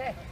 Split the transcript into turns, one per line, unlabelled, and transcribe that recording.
Check.